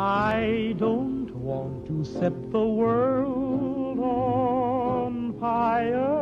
I don't want to set the world on fire.